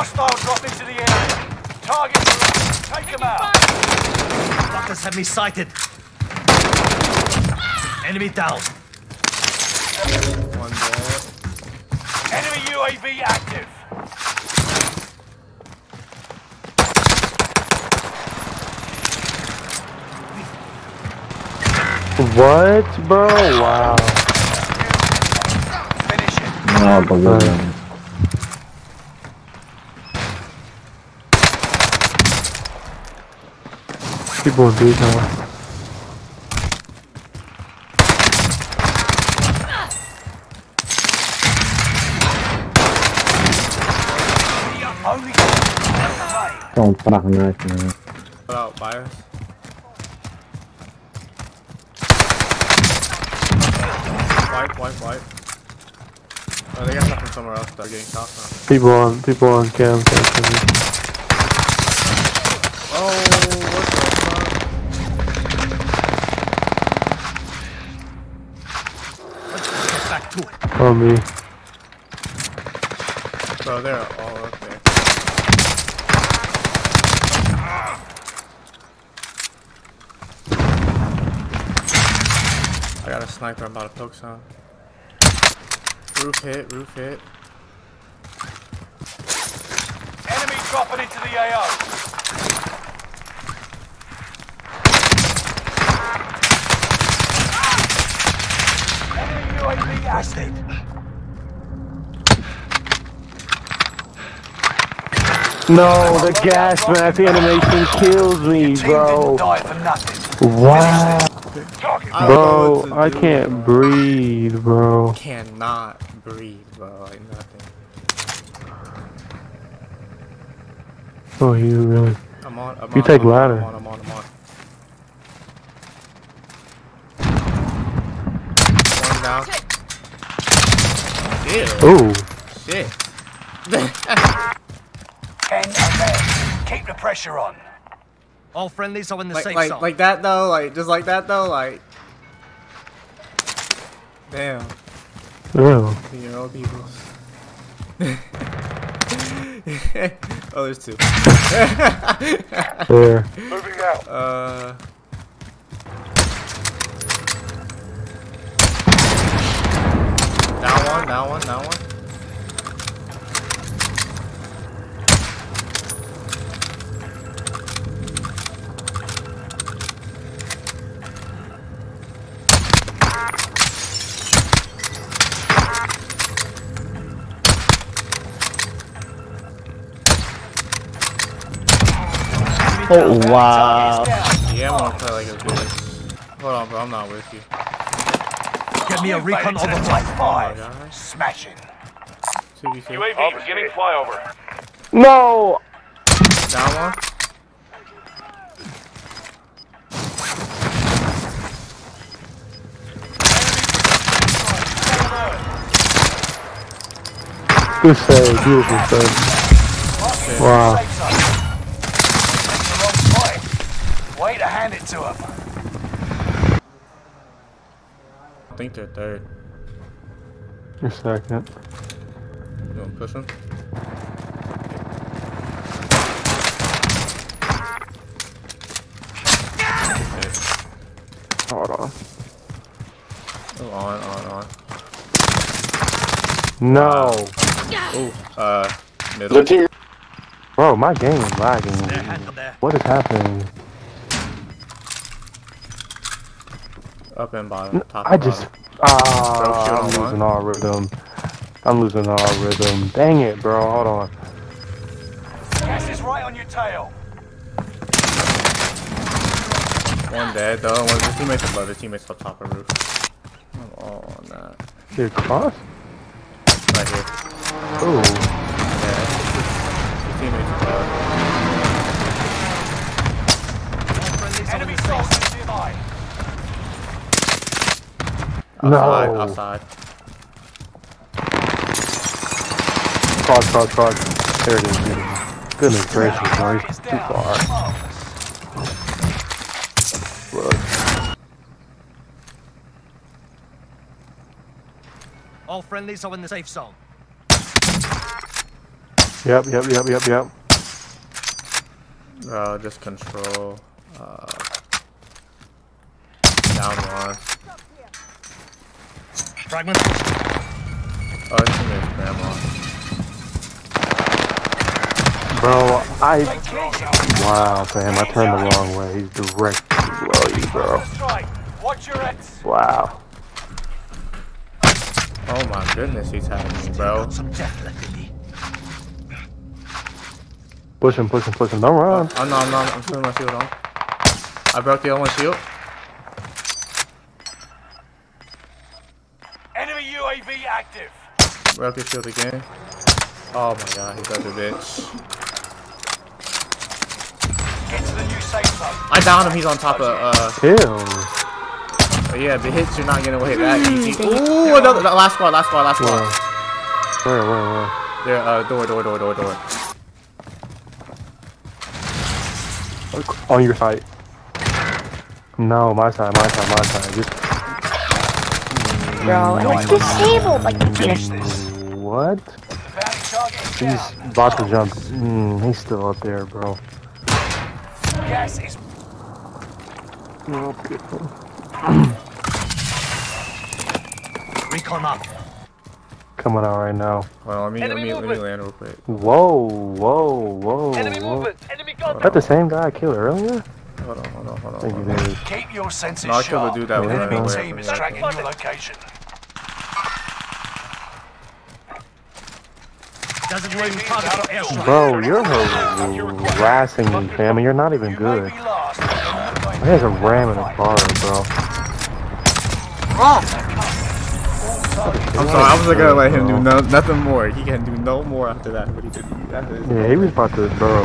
Hostile drop into the area. Target Take them out. Fuckers have me sighted. Enemy down. One dead. Enemy UAV active. What, bro? Wow. Finish it. No, believe him. People do now. Only. Don't fucking knife me. Put out fires. Wipe, wipe, wipe. Oh, they got something somewhere else. They're getting shot from. People on people on cam. cam, Oh, what On me. Bro, oh, they're all up there. I got a sniper. I'm about to poke some. Roof hit, roof hit. Enemy dropping into the AO. Enemy UAV active. No, the gas mask animation kills me, bro. die for nothing. Wow, Target. I bro, I can't bro. breathe, bro. Cannot breathe, bro. Like nothing. Oh, you really? I'm on. I'm You on, take I'm on, ladder. I'm on. I'm on. I'm on. One down. Ew. Oh, Shit. Pressure on. All friendlies are in the like, safe like, zone. like that though. Like just like that though. Like. Damn. yeah. You know people. oh, there's two. There. Moving out. Uh. Down one, down one, down one. Oh wow. Yeah, I'm gonna play like a bitch. Hold on, bro. I'm not with you. Get me a recon Made it the overflight. five. Oh my gosh. Smashing. UAV beginning flyover. No. Down one. Good save, beautiful save. Wow. Safe zone. That's the wrong play. Way to hand it to him. I think they're third. Your second. You wanna push him? Hold on. Oh, on, on, on. No. Oh, uh, middle. Bro, my game is lagging. Their hand on there. What is happening? Up and bottom. Top I and just. bottom. Ah, Bro, I'm on one. losing all rhythm. I'm losing all rhythm. Dang it, bro. Hold on. Gas is right on your tail. One dead though. One of the teammates above. The teammates up top of roof. I'm all on that. Your cross? Right here. Ooh. Yeah. The teammates above. All friendlies are in Enemy the safe zone. soldiers nearby. Outside. No. Outside. Cross, cross, cross. There it is. Beautiful. Goodness gracious, bro. Too far. Look. All friendlies are in the safe zone. Yep, yep, yep, yep, yep. Bro, just control. Uh, down one. Fragment. Oh, his teammate's grandma. Bro, I. Wow, fam, I turned the wrong way. He's directly below you, bro. Strike. Watch your heads. Wow. Oh my goodness, he's having me, bro. Got some death left in. Push him, push him, push him. Don't run. Oh no, I'm. I'm putting my shield on. I broke the other one shield. Enemy UAV active. Broke his shield again. Oh my god, he's such a bitch. Get to the new safe zone. I downed him. He's on top of. uh Kill. oh, Yeah, bitch, you're not getting away that easy. Ooh, another, the last squad, last squad, last Where? squad. Where, where, where? There, uh, door, door, door, door, door. On your side. No, my side, my side, my side. Just Bro, and it's disabled. Like, you Finish this. what? Bounty target is He's down. about to jump. Mm, he's still up there, bro. Gas is Recon up. Coming out right now. Hold on, let me, let me, let me land real quick. Whoa, whoa, whoa. whoa. Enemy Is that the same guy I killed earlier? Hold on, hold on, hold on. think Hold it on. is. Keep your senses No, I sharp. the dude that was Enemy that's team is tracking your location. Doesn't ring target for airstrike. Bro, you're harassing me, fam, and you're not even good. may be lost. but you're not going My guy's a to ram in a bar, bro. I'm sorry, I wasn't gonna let him do no, nothing more. He can do no more after that. What he did. That is, Yeah, he was about to, bro.